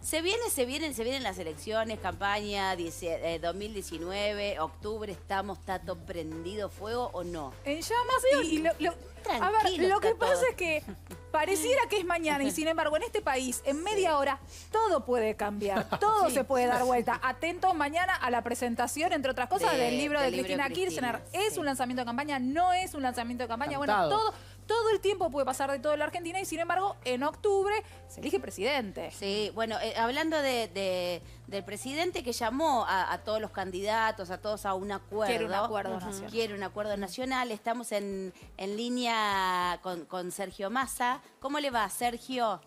se viene, se vienen, se vienen las elecciones, campaña 10, eh, 2019, octubre, estamos, Tato, prendido fuego o no? En llamas y, y lo, lo- a ver, lo que pasa es que pareciera que es mañana y sin embargo en este país en media hora todo puede cambiar, todo se puede dar vuelta. Atentos mañana a la presentación, entre otras cosas, De- del libro de Cristina Cristina, Kirchner. ¿Es un lanzamiento de campaña? ¿No es un lanzamiento de campaña? Cantado. Bueno, todo, todo el tiempo puede pasar de todo en la Argentina y sin embargo en octubre se elige presidente. Sí, bueno, eh, hablando de, de- del presidente que llamó a, a todos los candidatos, a todos a un acuerdo. Quiere un acuerdo nacional. Quiere un acuerdo nacional. Estamos en, en línea con, con Sergio Massa. ¿Cómo le va, Sergio?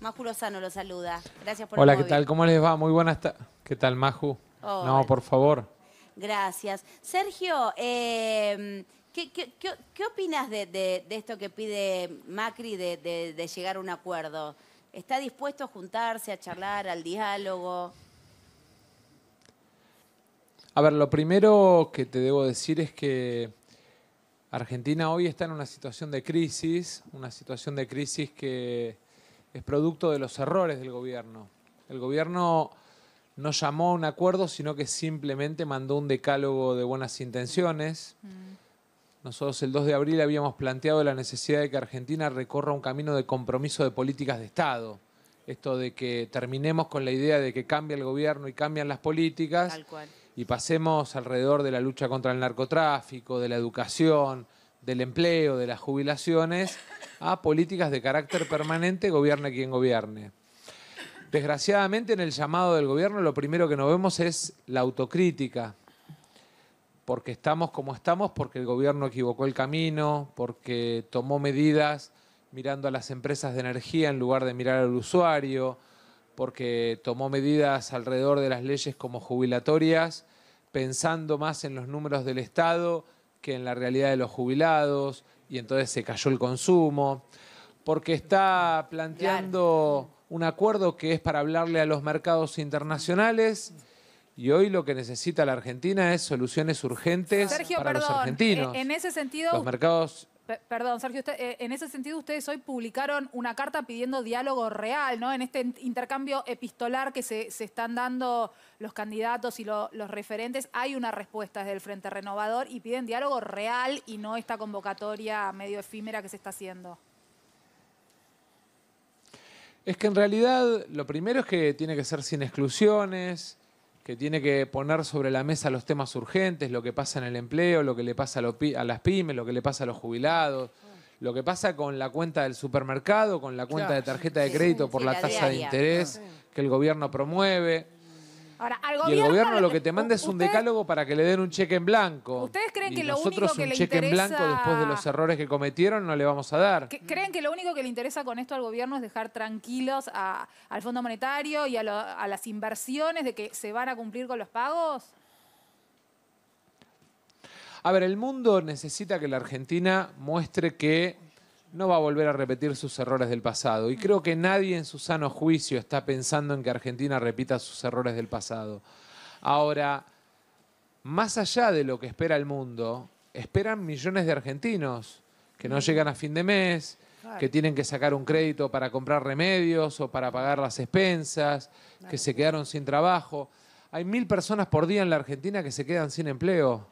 Maju Lozano lo saluda. Gracias por el Hola, ¿qué móvil. tal? ¿Cómo les va? Muy buenas tardes. ¿Qué tal, Maju? No, por favor. Gracias. Sergio, eh, ¿qué, qué- qué- qué opinas de, de- de esto que pide Macri de, de- de llegar a un acuerdo? ¿Está dispuesto a juntarse, a charlar, al diálogo? A ver, lo primero que te debo decir es que Argentina hoy está en una situación de crisis, una situación de crisis que es producto de los errores del gobierno. El gobierno no llamó a un acuerdo, sino que simplemente mandó un decálogo de buenas intenciones. Nosotros el 2 de abril habíamos planteado la necesidad de que Argentina recorra un camino de compromiso de políticas de Estado. Esto de que terminemos con la idea de que cambia el gobierno y cambian las políticas Tal cual. y pasemos alrededor de la lucha contra el narcotráfico, de la educación, del empleo, de las jubilaciones, a políticas de carácter permanente, gobierne quien gobierne. Desgraciadamente en el llamado del gobierno lo primero que nos vemos es la autocrítica, porque estamos como estamos, porque el gobierno equivocó el camino, porque tomó medidas mirando a las empresas de energía en lugar de mirar al usuario, porque tomó medidas alrededor de las leyes como jubilatorias, pensando más en los números del Estado que en la realidad de los jubilados, y entonces se cayó el consumo, porque está planteando un acuerdo que es para hablarle a los mercados internacionales. Y hoy lo que necesita la Argentina es soluciones urgentes Sergio, para perdón, los argentinos. eh, en ese sentido, Los mercados Pe- Perdón, Sergio, usted- eh, en ese sentido ustedes hoy publicaron una carta pidiendo diálogo real, ¿no? En este in- intercambio epistolar que se, se están dando los candidatos y lo- los referentes, hay una respuesta desde el Frente Renovador y piden diálogo real y no esta convocatoria medio efímera que se está haciendo. Es que en realidad lo primero es que tiene que ser sin exclusiones, que tiene que poner sobre la mesa los temas urgentes, lo que pasa en el empleo, lo que le pasa a, lo pi- a las pymes, lo que le pasa a los jubilados, lo que pasa con la cuenta del supermercado, con la cuenta de tarjeta de crédito por Sí, la la tasa de interés que el gobierno promueve. Ahora, al Y el gobierno lo que te manda es un decálogo para que le den un cheque en blanco. ¿Ustedes creen Y que lo nosotros único que un le cheque en blanco después de los errores que cometieron no le vamos a dar. ¿Que- ¿Creen que lo único que le interesa con esto al gobierno es dejar tranquilos a- al Fondo Monetario y a, lo- a las inversiones de que se van a cumplir con los pagos? A ver, el mundo necesita que la Argentina muestre que no va a volver a repetir sus errores del pasado. Y creo que nadie en su sano juicio está pensando en que Argentina repita sus errores del pasado. Ahora, más allá de lo que espera el mundo, esperan millones de argentinos que no llegan a fin de mes, que tienen que sacar un crédito para comprar remedios o para pagar las expensas, que se quedaron sin trabajo. Hay mil personas por día en la Argentina que se quedan sin empleo.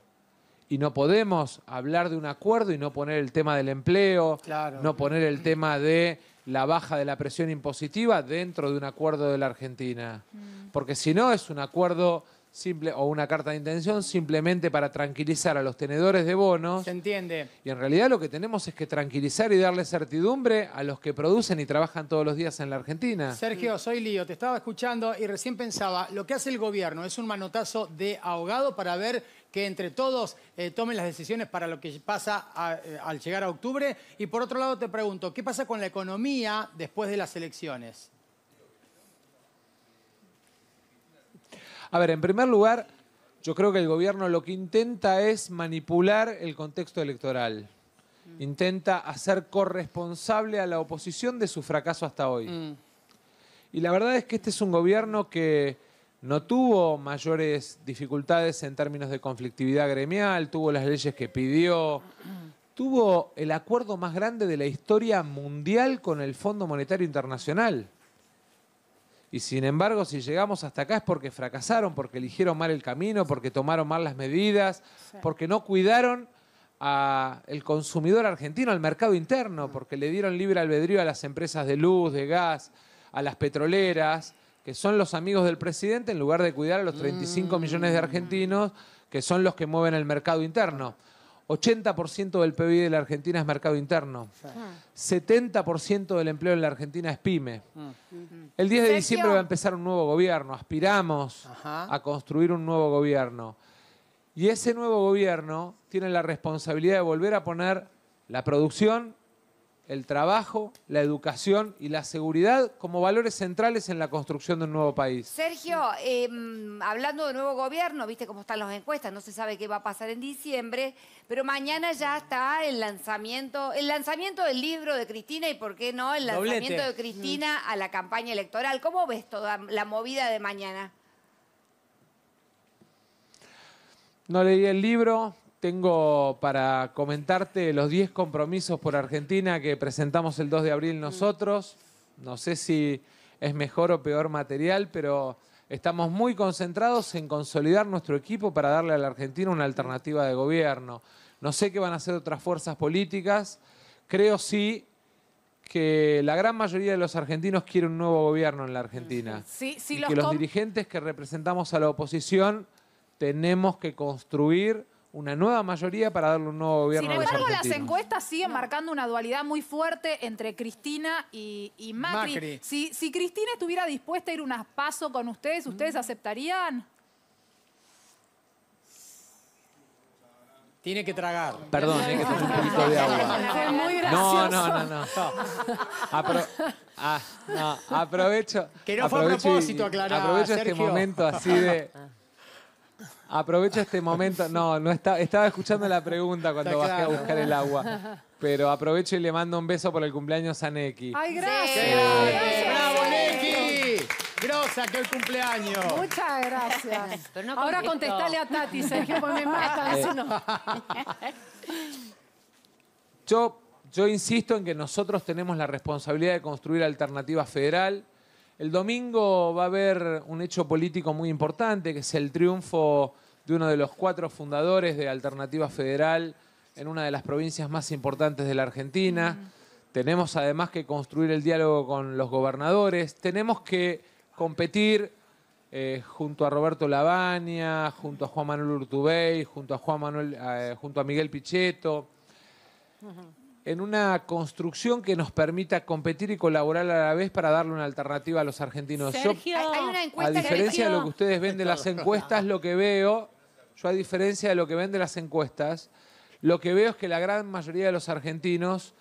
Y no podemos hablar de un acuerdo y no poner el tema del empleo, Claro. no poner el tema de la baja de la presión impositiva dentro de un acuerdo de la Argentina. Porque si no es un acuerdo simple o una carta de intención simplemente para tranquilizar a los tenedores de bonos. Se entiende. Y en realidad lo que tenemos es que tranquilizar y darle certidumbre a los que producen y trabajan todos los días en la Argentina. Sergio, soy Lío, te estaba escuchando y recién pensaba, lo que hace el gobierno es un manotazo de ahogado para ver que entre todos eh, tomen las decisiones para lo que pasa a- eh, al llegar a octubre. Y por otro lado te pregunto, ¿qué pasa con la economía después de las elecciones? A ver, en primer lugar, yo creo que el gobierno lo que intenta es manipular el contexto electoral. Intenta hacer corresponsable a la oposición de su fracaso hasta hoy. Y la verdad es que este es un gobierno que no tuvo mayores dificultades en términos de conflictividad gremial, tuvo las leyes que pidió, tuvo el acuerdo más grande de la historia mundial con el Fondo Monetario Internacional. Y sin embargo, si llegamos hasta acá es porque fracasaron, porque eligieron mal el camino, porque tomaron mal las medidas, porque no cuidaron al consumidor argentino, al mercado interno, porque le dieron libre albedrío a las empresas de luz, de gas, a las petroleras, que son los amigos del presidente, en lugar de cuidar a los 35 millones de argentinos, que son los que mueven el mercado interno. 80% del PIB de la Argentina es mercado interno. 70% del empleo en la Argentina es pyme. El 10 de diciembre va a empezar un nuevo gobierno. Aspiramos a construir un nuevo gobierno. Y ese nuevo gobierno tiene la responsabilidad de volver a poner la producción, el trabajo, la educación y la seguridad como valores centrales en la construcción de un nuevo país. Sergio, em, hablando de nuevo gobierno, viste cómo están las encuestas, no se sabe qué va a pasar en diciembre, pero mañana ya está el lanzamiento, el lanzamiento del libro de Cristina y por qué no el lanzamiento de Cristina a la campaña electoral. ¿Cómo ves toda la movida de mañana? No leí el libro, tengo para comentarte los 10 compromisos por Argentina que presentamos el 2 de abril nosotros. No sé si es mejor o peor material, pero estamos muy concentrados en consolidar nuestro equipo para darle a la Argentina una alternativa de gobierno. No sé qué van a hacer otras fuerzas políticas. Creo sí que la gran mayoría de los argentinos quiere un nuevo gobierno en la Argentina. Sí, sí, y los que los dirigentes que representamos a la oposición tenemos que construir una nueva mayoría para darle un nuevo gobierno Sin a los embargo, las encuestas siguen marcando una dualidad muy fuerte entre Cristina y, y Macri. Macri. Si, si Cristina estuviera dispuesta a ir unas paso con ustedes, ¿ustedes aceptarían? Tiene que tragar. Perdón, eh, que tengo un poquito de agua. Fue muy No, gracioso. no, no, no. Apro- ah, no, Aprovecho. Que no fue a propósito, aclará, Aprovecho este momento así de. Aprovecho este momento. No, no estaba, estaba escuchando la pregunta cuando Está bajé a claro. buscar el agua. Pero aprovecho y le mando un beso por el cumpleaños a Neki. Ay, gracias. ¡Eh, ¡Bravo, Neki! Grosa, que hoy cumpleaños. Muchas gracias. Pero no Ahora contestó. contestale a Tati, Sergio, porque me matan. Eh, si no. Yo, yo insisto en que nosotros tenemos la responsabilidad de construir alternativa federal. El domingo va a haber un hecho político muy importante, que es el triunfo de uno de los cuatro fundadores de Alternativa Federal en una de las provincias más importantes de la Argentina. Tenemos además que construir el diálogo con los gobernadores. Tenemos que competir eh, junto a Roberto Lavagna, junto a Juan Manuel Urtubey, junto a Juan Manuel, eh, junto a Miguel Pichetto en una construcción que nos permita competir y colaborar a la vez para darle una alternativa a los argentinos. Yo, Sergio, Hay, hay una a encuesta diferencia de lo que ustedes ven de las encuestas, lo que veo, yo a diferencia de lo que ven de las encuestas, lo que veo es que la gran mayoría de los argentinos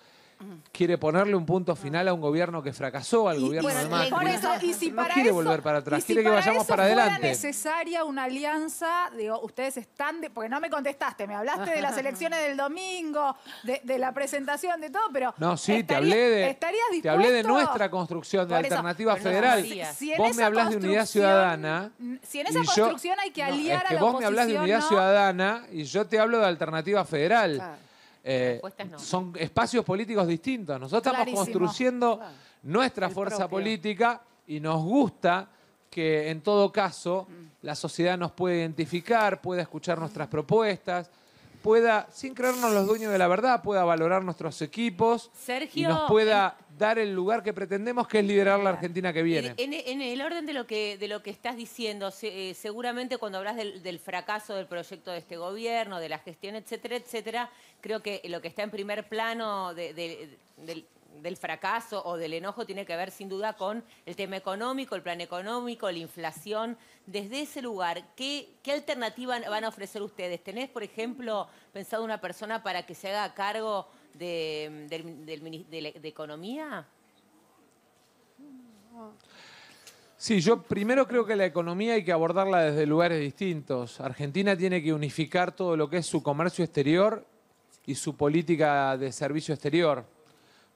quiere ponerle un punto final a un gobierno que fracasó, al Y- gobierno y- de bueno, Macri. Por eso, y si No para quiere eso- volver para atrás, y si quiere que vayamos para adelante. necesaria una alianza, digo, ustedes están, de- porque no me contestaste, me hablaste de las elecciones del domingo, de, de la presentación, de todo, pero No, sí, te estaría- hablé de, ¿estarías te hablé de nuestra construcción de eso, alternativa no federal. Si vos me hablas de unidad ciudadana. si en esa y yo- construcción hay que No, aliar es que a la vos me hablas de unidad ¿no? ciudadana y yo te hablo de alternativa federal. Claro. Eh, no. Son espacios políticos distintos. Nosotros estamos construyendo nuestra fuerza política y nos gusta que en todo caso la sociedad nos pueda identificar, pueda escuchar nuestras propuestas, pueda, sin creernos los dueños de la verdad, pueda valorar nuestros equipos y Sergio, nos pueda dar el lugar que pretendemos, que es liderar la Argentina que viene. En, el orden de lo que, de lo que estás diciendo, eh, seguramente cuando hablas del, del fracaso del proyecto de este gobierno, de la gestión, etcétera, etcétera, creo que lo que está en primer plano de- de- del, del fracaso o del enojo tiene que ver sin duda con el tema económico, el plan económico, la inflación. Desde ese lugar, ¿qué, alternativa van a ofrecer ustedes? ¿Tenés, por ejemplo, pensado una persona para que se haga cargo de Economía? Sí, yo primero creo que la economía hay que abordarla desde lugares distintos. Argentina tiene que unificar todo lo que es su comercio exterior y su política de servicio exterior,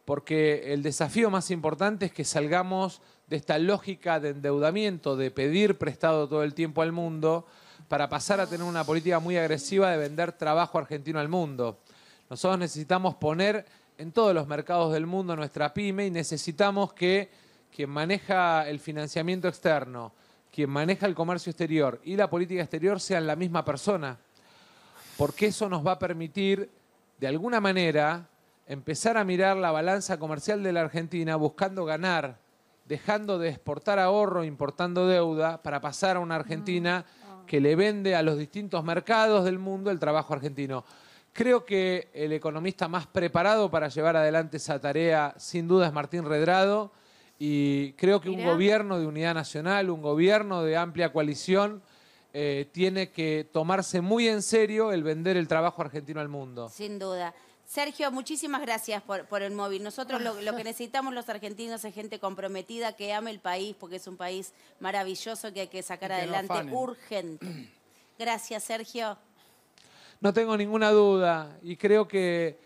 porque el desafío más importante es que salgamos de esta lógica de endeudamiento, de pedir prestado todo el tiempo al mundo, para pasar a tener una política muy agresiva de vender trabajo argentino al mundo. Nosotros necesitamos poner en todos los mercados del mundo nuestra pyme y necesitamos que quien maneja el financiamiento externo, quien maneja el comercio exterior y la política exterior sean la misma persona, porque eso nos va a permitir, de alguna manera, empezar a mirar la balanza comercial de la Argentina buscando ganar, dejando de exportar ahorro, importando deuda, para pasar a una Argentina que le vende a los distintos mercados del mundo el trabajo argentino. Creo que el economista más preparado para llevar adelante esa tarea, sin duda, es Martín Redrado, y creo que un gobierno de unidad nacional, un gobierno de amplia coalición, eh, tiene que tomarse muy en serio el vender el trabajo argentino al mundo. Sin duda. Sergio, muchísimas gracias por, por el móvil. Nosotros lo, lo que necesitamos los argentinos es gente comprometida que ame el país, porque es un país maravilloso que hay que sacar que adelante urgente. Gracias, Sergio. No tengo ninguna duda y creo que,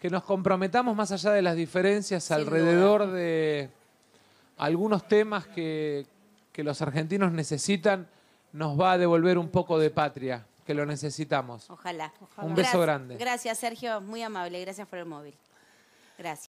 que nos comprometamos más allá de las diferencias Sin alrededor de algunos temas que, que los argentinos necesitan, nos va a devolver un poco de patria, que lo necesitamos. Ojalá. Un beso grande. Gracias, Sergio. Muy amable. Gracias por el móvil. Gracias.